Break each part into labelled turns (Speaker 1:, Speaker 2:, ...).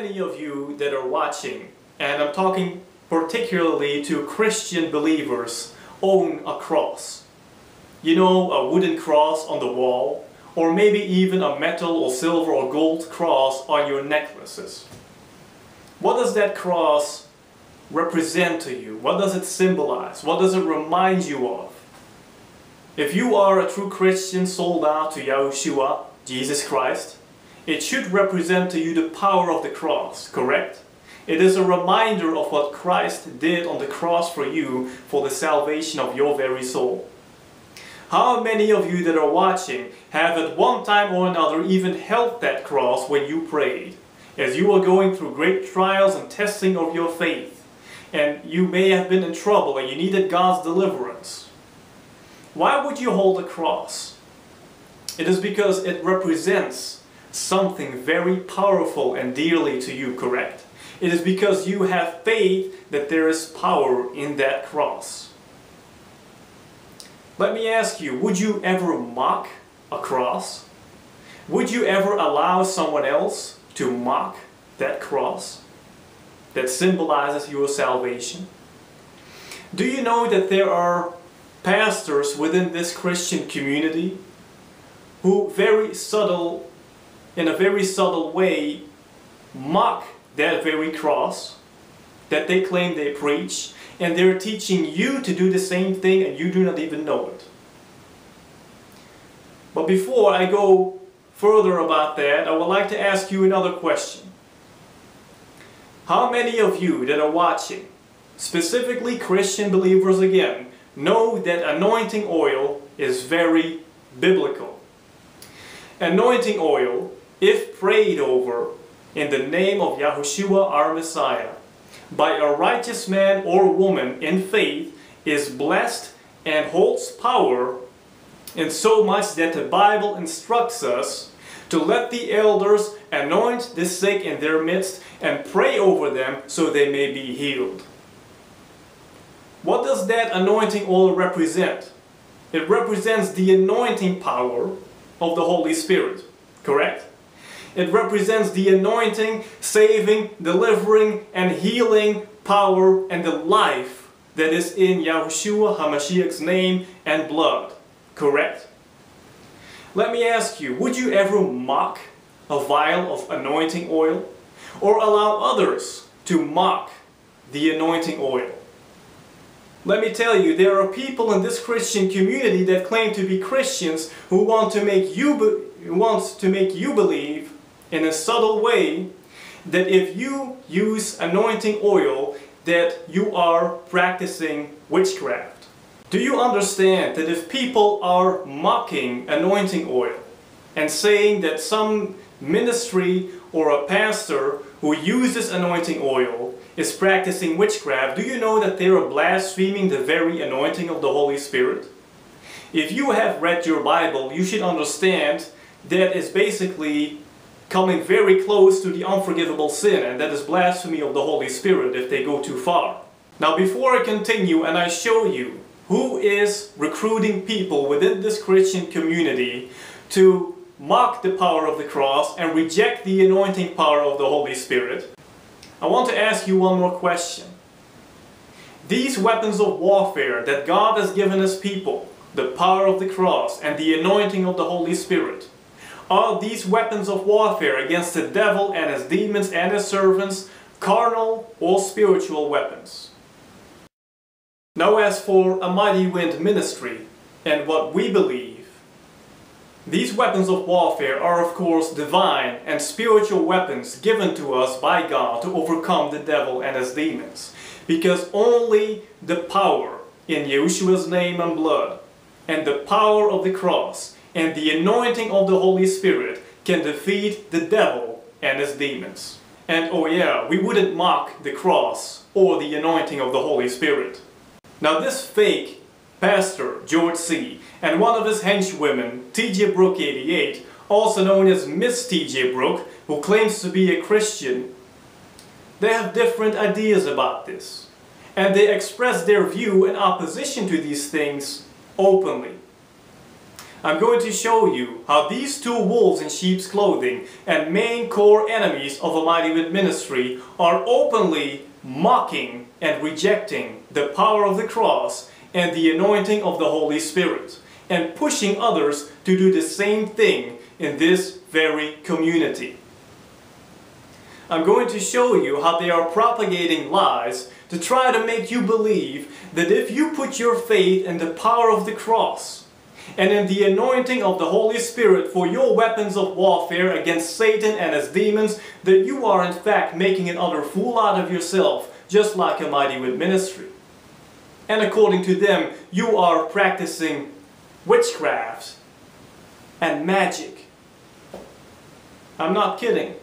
Speaker 1: Many of you that are watching, and I'm talking particularly to Christian believers, own a cross? You know, a wooden cross on the wall, or maybe even a metal or silver or gold cross on your necklaces. What does that cross represent to you? What does it symbolize? What does it remind you of? If you are a true Christian sold out to Yahushua, Jesus Christ, it should represent to you the power of the cross, correct? It is a reminder of what Christ did on the cross for you for the salvation of your very soul. How many of you that are watching have at one time or another even held that cross when you prayed? As you were going through great trials and testing of your faith, and you may have been in trouble and you needed God's deliverance. Why would you hold a cross? It is because it represents something very powerful and dearly to you, correct? It is because you have faith that there is power in that cross. Let me ask you, would you ever mock a cross? Would you ever allow someone else to mock that cross that symbolizes your salvation? Do you know that there are pastors within this Christian community who very subtle, in a very subtle way, mock that very cross that they claim they preach, and they're teaching you to do the same thing and you do not even know it. But before I go further about that, I would like to ask you another question. How many of you that are watching, specifically Christian believers again, know that anointing oil is very biblical? Anointing oil, if prayed over in the name of Yahushua our Messiah, by a righteous man or woman in faith, is blessed and holds power in so much that the Bible instructs us to let the elders anoint the sick in their midst and pray over them so they may be healed. What does that anointing oil represent? It represents the anointing power of the Holy Spirit, correct? It represents the anointing, saving, delivering, and healing power and the life that is in Yahushua HaMashiach's name and blood, correct? Let me ask you, would you ever mock a vial of anointing oil? Or allow others to mock the anointing oil? Let me tell you, there are people in this Christian community that claim to be Christians who want to make you wants to make you believe in a subtle way that if you use anointing oil that you are practicing witchcraft. Do you understand that if people are mocking anointing oil and saying that some ministry or a pastor who uses anointing oil is practicing witchcraft, do you know that they are blaspheming the very anointing of the Holy Spirit? If you have read your Bible, you should understand that is basically coming very close to the unforgivable sin, and that is blasphemy of the Holy Spirit if they go too far. Now before I continue and I show you who is recruiting people within this Christian community to mock the power of the cross and reject the anointing power of the Holy Spirit, I want to ask you one more question. These weapons of warfare that God has given His people, the power of the cross and the anointing of the Holy Spirit, are these weapons of warfare against the devil and his demons and his servants carnal or spiritual weapons? Now as for a mighty wind ministry and what we believe, these weapons of warfare are of course divine and spiritual weapons given to us by God to overcome the devil and his demons. Because only the power in Yeshua's name and blood and the power of the cross and the anointing of the Holy Spirit can defeat the devil and his demons. And oh yeah, we wouldn't mock the cross or the anointing of the Holy Spirit. Now this fake pastor, George C., and one of his henchwomen, TJ Brook 88, also known as Miss TJ Brook, who claims to be a Christian, they have different ideas about this. And they express their view in opposition to these things openly. I'm going to show you how these two wolves in sheep's clothing and main core enemies of a Mighty Wind ministry are openly mocking and rejecting the power of the cross and the anointing of the Holy Spirit and pushing others to do the same thing in this very community. I'm going to show you how they are propagating lies to try to make you believe that if you put your faith in the power of the cross and in the anointing of the Holy Spirit for your weapons of warfare against Satan and his demons, that you are in fact making an utter fool out of yourself, just like a mighty wind ministry. And according to them, you are practicing witchcraft and magic. I'm not kidding.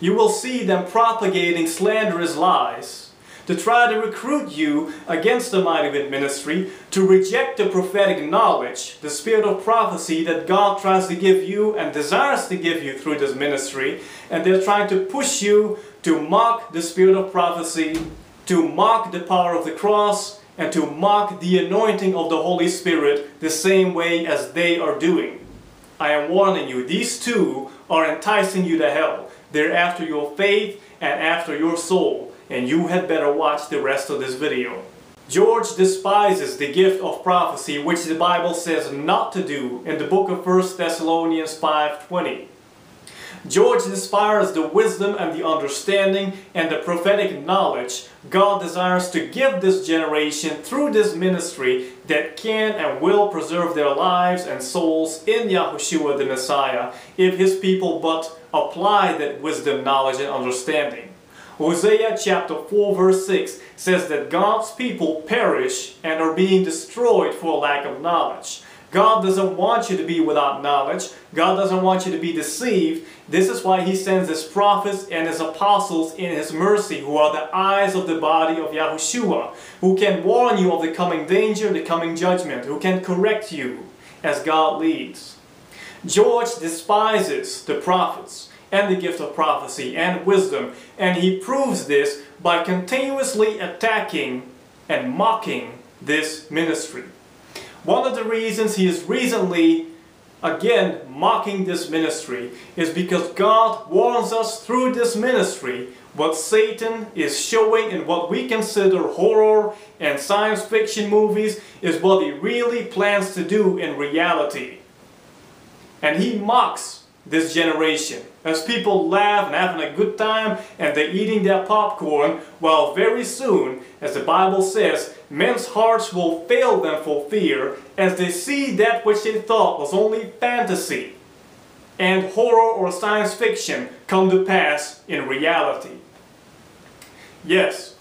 Speaker 1: You will see them propagating slanderous lies to try to recruit you against the Mighty Wind ministry, to reject the prophetic knowledge, the spirit of prophecy that God tries to give you and desires to give you through this ministry, and they're trying to push you to mock the spirit of prophecy, to mock the power of the cross, and to mock the anointing of the Holy Spirit the same way as they are doing. I am warning you, these two are enticing you to hell. They're after your faith and after your soul and you had better watch the rest of this video. George despises the gift of prophecy which the Bible says not to do in the book of 1 Thessalonians 5.20. George despises the wisdom and the understanding and the prophetic knowledge God desires to give this generation through this ministry that can and will preserve their lives and souls in Yahushua the Messiah if his people but apply that wisdom, knowledge and understanding. Hosea chapter 4 verse 6 says that God's people perish and are being destroyed for lack of knowledge. God doesn't want you to be without knowledge. God doesn't want you to be deceived. This is why He sends His prophets and His apostles in His mercy, who are the eyes of the body of Yahushua, who can warn you of the coming danger, the coming judgment, who can correct you as God leads. George despises the prophets and the gift of prophecy and wisdom. And he proves this by continuously attacking and mocking this ministry. One of the reasons he is recently again mocking this ministry is because God warns us through this ministry what Satan is showing in what we consider horror and science fiction movies is what he really plans to do in reality. And he mocks this generation as people laugh and having a good time and they're eating their popcorn while very soon as the Bible says men's hearts will fail them for fear as they see that which they thought was only fantasy and horror or science fiction come to pass in reality. Yes,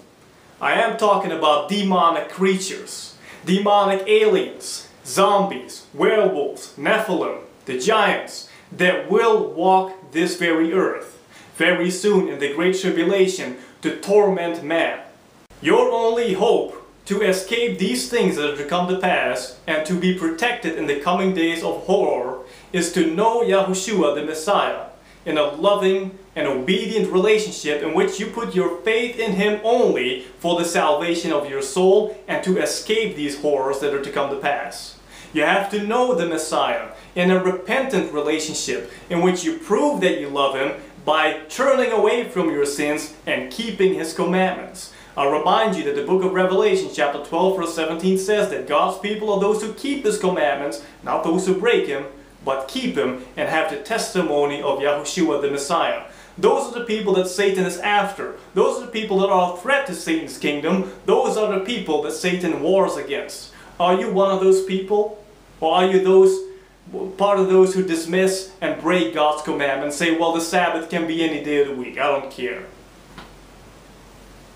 Speaker 1: I am talking about demonic creatures, demonic aliens, zombies, werewolves, Nephilim, the giants, that will walk this very earth very soon in the great tribulation to torment man. Your only hope to escape these things that are to come to pass and to be protected in the coming days of horror is to know Yahushua the Messiah in a loving and obedient relationship in which you put your faith in Him only for the salvation of your soul and to escape these horrors that are to come to pass. You have to know the Messiah in a repentant relationship in which you prove that you love Him by turning away from your sins and keeping His commandments. I'll remind you that the book of Revelation chapter 12 verse 17 says that God's people are those who keep His commandments, not those who break Him, but keep Him and have the testimony of Yahushua the Messiah. Those are the people that Satan is after. Those are the people that are a threat to Satan's kingdom. Those are the people that Satan wars against. Are you one of those people? Or are you those part of those who dismiss and break God's commandments say, well, the Sabbath can be any day of the week. I don't care.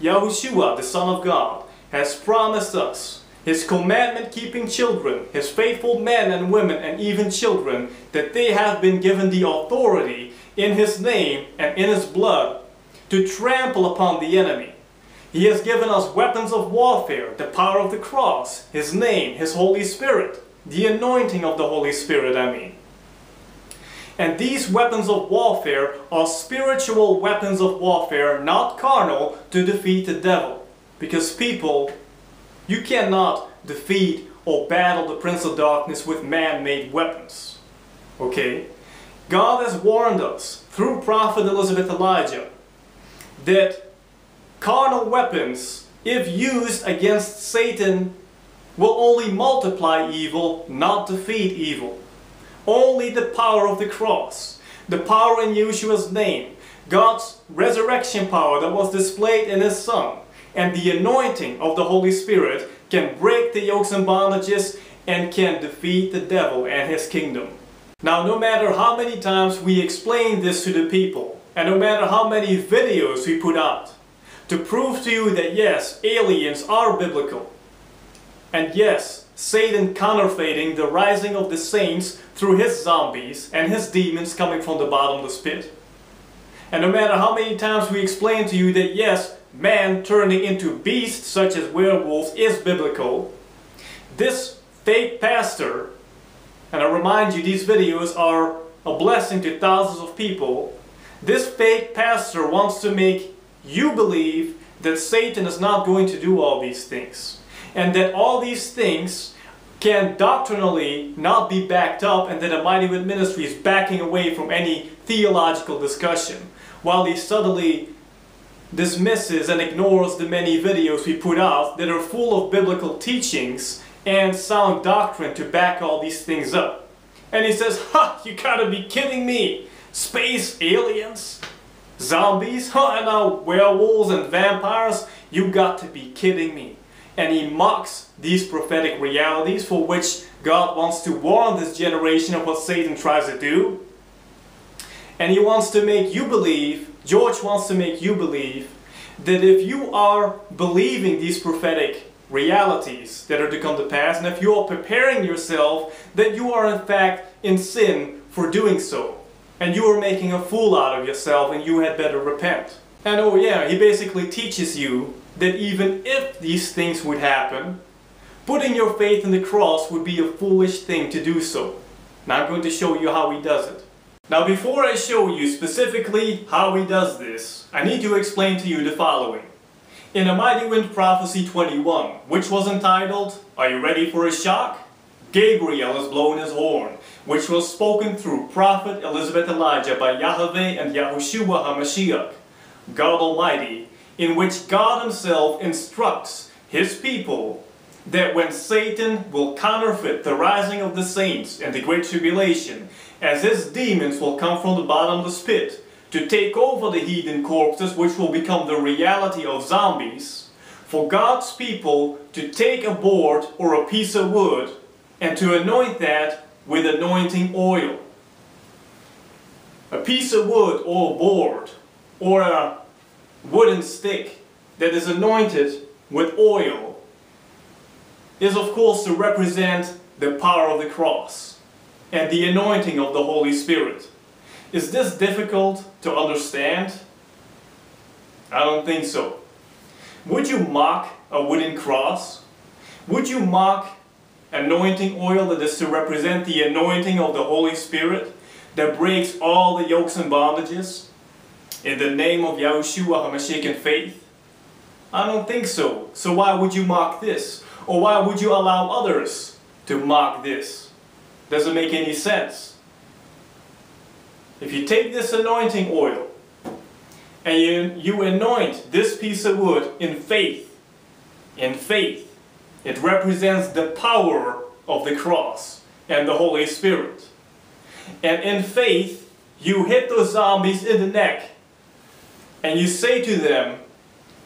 Speaker 1: Yahushua, the Son of God, has promised us his commandment-keeping children, his faithful men and women and even children, that they have been given the authority in his name and in his blood to trample upon the enemy he has given us weapons of warfare, the power of the cross, His name, His Holy Spirit, the anointing of the Holy Spirit, I mean. And these weapons of warfare are spiritual weapons of warfare, not carnal, to defeat the devil. Because people, you cannot defeat or battle the Prince of Darkness with man-made weapons. Okay? God has warned us through Prophet Elisabeth Elijah that carnal weapons, if used against Satan, will only multiply evil, not defeat evil. Only the power of the cross, the power in Yeshua's name, God's resurrection power that was displayed in His Son, and the anointing of the Holy Spirit can break the yokes and bondages and can defeat the devil and his kingdom. Now, no matter how many times we explain this to the people, and no matter how many videos we put out, to prove to you that yes, aliens are biblical, and yes, Satan counterfeiting the rising of the saints through his zombies and his demons coming from the bottomless pit. And no matter how many times we explain to you that yes, man turning into beasts such as werewolves is biblical, this fake pastor, and I remind you these videos are a blessing to thousands of people, this fake pastor wants to make you believe that Satan is not going to do all these things. And that all these things can doctrinally not be backed up and that a Mighty Wind Ministry is backing away from any theological discussion. While he subtly dismisses and ignores the many videos we put out that are full of biblical teachings and sound doctrine to back all these things up. And he says, Ha, you gotta be kidding me! Space aliens? Zombies? And now werewolves and vampires? You got to be kidding me. And he mocks these prophetic realities for which God wants to warn this generation of what Satan tries to do. And he wants to make you believe, George wants to make you believe, that if you are believing these prophetic realities that are to come to pass, and if you are preparing yourself, that you are in fact in sin for doing so. And you are making a fool out of yourself and you had better repent. And oh yeah, he basically teaches you that even if these things would happen, putting your faith in the cross would be a foolish thing to do so. Now I'm going to show you how he does it. Now before I show you specifically how he does this, I need to explain to you the following. In A Mighty Wind Prophecy 21, which was entitled, Are you ready for a shock? Gabriel is blowing his horn, which was spoken through Prophet Elisabeth Elijah by Yahweh and Yahushua HaMashiach, God Almighty, in which God Himself instructs His people that when Satan will counterfeit the rising of the saints and the Great Tribulation, as his demons will come from the bottomless pit to take over the heathen corpses which will become the reality of zombies, for God's people to take a board or a piece of wood and to anoint that with anointing oil. A piece of wood or board or a wooden stick that is anointed with oil is of course to represent the power of the cross and the anointing of the Holy Spirit. Is this difficult to understand? I don't think so. Would you mock a wooden cross? Would you mock anointing oil that is to represent the anointing of the Holy Spirit that breaks all the yokes and bondages in the name of Yahushua HaMashiach faith? I don't think so. So why would you mock this? Or why would you allow others to mock this? Doesn't make any sense. If you take this anointing oil and you, you anoint this piece of wood in faith, in faith, it represents the power of the cross and the Holy Spirit. And in faith, you hit those zombies in the neck and you say to them,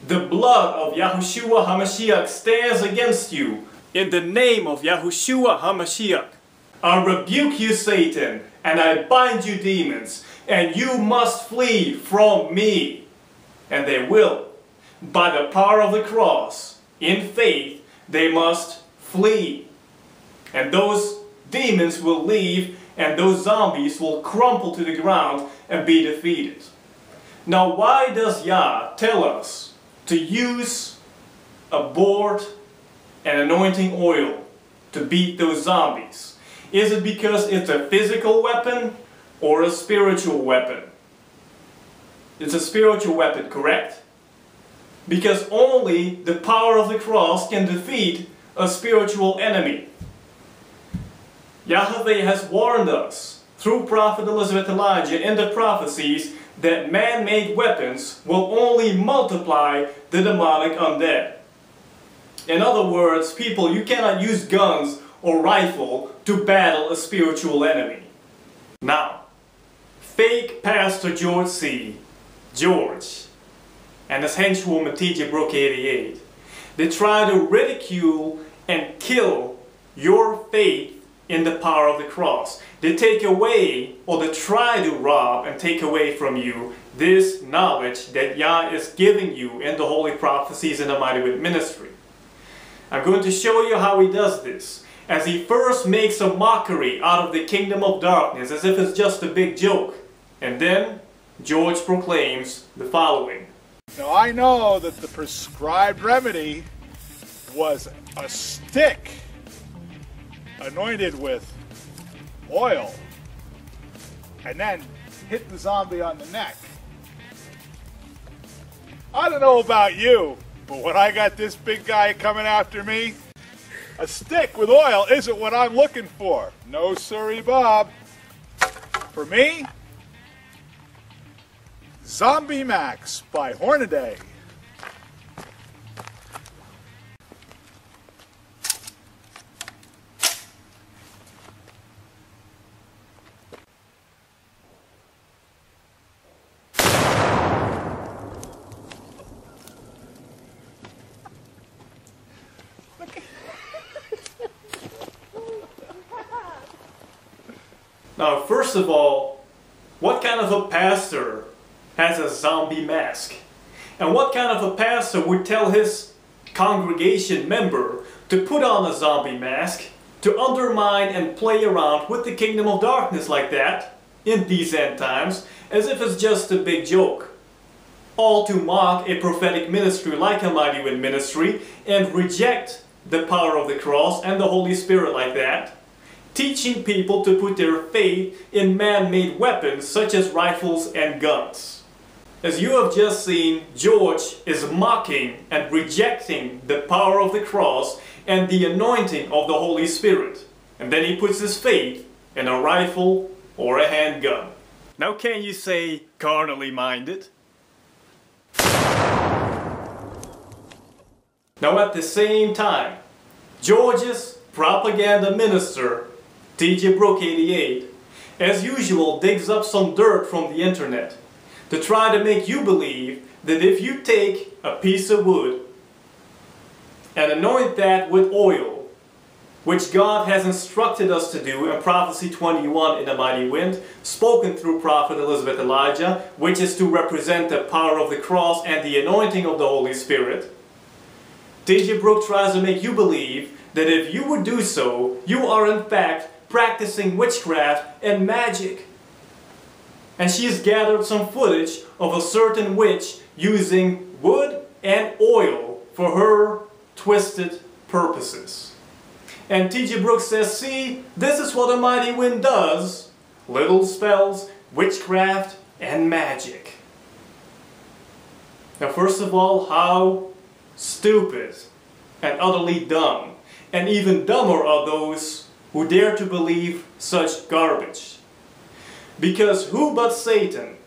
Speaker 1: the blood of Yahushua HaMashiach stands against you. In the name of Yahushua HaMashiach, I rebuke you, Satan, and I bind you, demons, and you must flee from me. And they will. By the power of the cross, in faith, they must flee. And those demons will leave, and those zombies will crumple to the ground and be defeated. Now, why does Yah tell us to use a board and anointing oil to beat those zombies? Is it because it's a physical weapon or a spiritual weapon? It's a spiritual weapon, correct? Because only the power of the cross can defeat a spiritual enemy. Yahweh has warned us through Prophet Elisabeth Elijah in the prophecies that man-made weapons will only multiply the demonic undead. In other words, people, you cannot use guns or rifle to battle a spiritual enemy. Now, fake Pastor George C. George and his henchwoman TJ Brook 88, they try to ridicule and kill your faith in the power of the cross. They take away, or they try to rob and take away from you this knowledge that Yah is giving you in the holy prophecies in the Mighty Wind ministry. I'm going to show you how he does this. As he first makes a mockery out of the kingdom of darkness as if it's just a big joke. And then George proclaims the following.
Speaker 2: I know that the prescribed remedy was a stick anointed with oil and then hit the zombie on the neck. I don't know about you, but when I got this big guy coming after me, a stick with oil isn't what I'm looking for. No siree, Bob. For me, Zombie Max by Hornady.
Speaker 1: Now, first of all, what kind of a pastor has a zombie mask? And what kind of a pastor would tell his congregation member to put on a zombie mask to undermine and play around with the kingdom of darkness like that in these end times as if it's just a big joke? All to mock a prophetic ministry like a Mighty Wind ministry and reject the power of the cross and the Holy Spirit like that teaching people to put their faith in man-made weapons such as rifles and guns. As you have just seen, George is mocking and rejecting the power of the cross and the anointing of the Holy Spirit. And then he puts his faith in a rifle or a handgun. Now can you say carnally minded? Now at the same time, George's propaganda minister TJ Brook 88, as usual digs up some dirt from the internet to try to make you believe that if you take a piece of wood and anoint that with oil, which God has instructed us to do in Prophecy 21 in the Mighty Wind, spoken through Prophet Elisabeth Elijah, which is to represent the power of the cross and the anointing of the Holy Spirit. TJ Brook tries to make you believe that if you would do so, you are in fact practicing witchcraft and magic. And she has gathered some footage of a certain witch using wood and oil for her twisted purposes. And T.J. Brooks says, see, this is what a mighty wind does. Little spells, witchcraft, and magic. Now first of all, how stupid and utterly dumb. And even dumber are those who dare to believe such garbage. Because who but Satan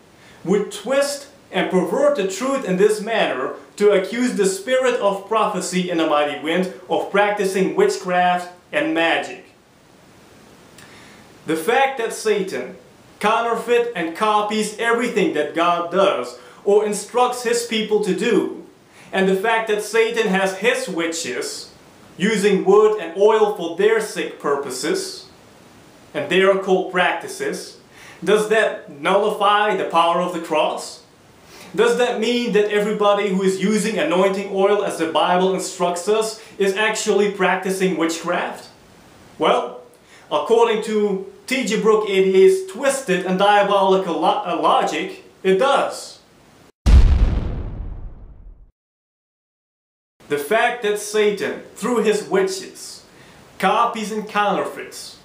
Speaker 1: would twist and pervert the truth in this manner to accuse the spirit of prophecy in a mighty wind of practicing witchcraft and magic. The fact that Satan counterfeit and copies everything that God does or instructs his people to do, and the fact that Satan has his witches using wood and oil for their sick purposes and their occult practices, does that nullify the power of the cross? Does that mean that everybody who is using anointing oil as the Bible instructs us is actually practicing witchcraft? Well, according to T.J. Brook 88's twisted and diabolical lo uh, logic, it does. The fact that Satan, through his witches, copies and counterfeits,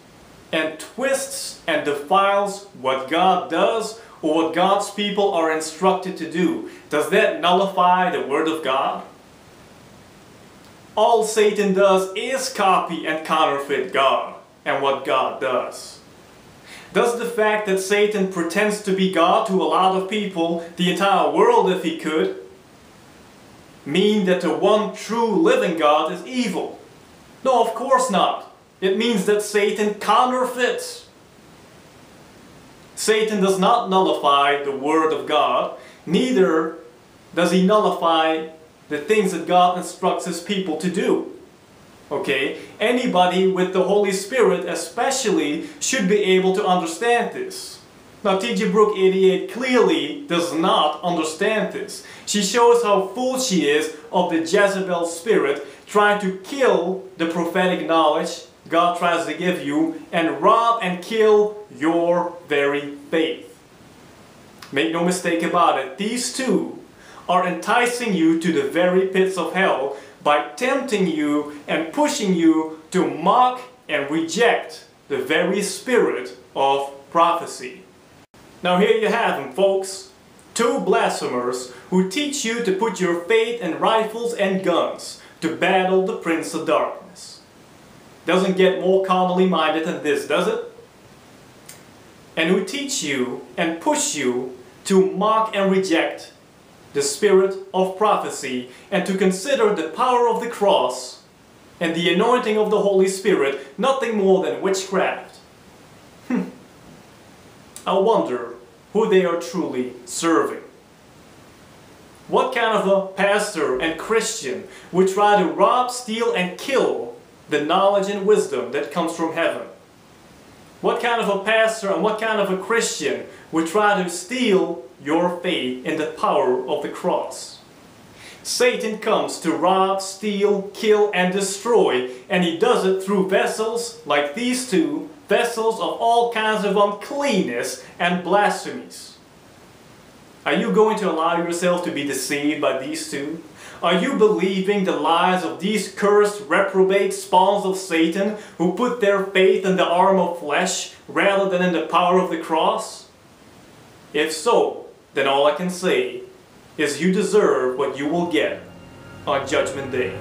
Speaker 1: and twists and defiles what God does or what God's people are instructed to do, does that nullify the Word of God? all Satan does is copy and counterfeit God and what God does. Does the fact that Satan pretends to be God to a lot of people, the entire world if he could, mean that the one true living God is evil? No, of course not. It means that Satan counterfeits. Satan does not nullify the Word of God, neither does he nullify the things that God instructs his people to do. Okay? Anybody with the Holy Spirit especially should be able to understand this. Now T.J. Brook 88 clearly does not understand this. She shows how full she is of the Jezebel spirit trying to kill the prophetic knowledge God tries to give you and rob and kill your very faith. Make no mistake about it, these two are enticing you to the very pits of hell by tempting you and pushing you to mock and reject the very spirit of prophecy. Now here you have them folks, two blasphemers who teach you to put your faith in rifles and guns to battle the Prince of Darkness. Doesn't get more carnally minded than this, does it? And who teach you and push you to mock and reject the spirit of prophecy and to consider the power of the cross and the anointing of the Holy Spirit nothing more than witchcraft. Hmm. I wonder who they are truly serving. What kind of a pastor and Christian would try to rob, steal, and kill the knowledge and wisdom that comes from heaven? What kind of a pastor and what kind of a Christian would try to steal your faith in the power of the cross? Satan comes to rob, steal, kill, and destroy, and he does it through vessels like these two, vessels of all kinds of uncleanness and blasphemies. Are you going to allow yourself to be deceived by these two? Are you believing the lies of these cursed, reprobate spawns of Satan who put their faith in the arm of flesh rather than in the power of the cross? If so, then all I can say is you deserve what you will get on Judgment Day.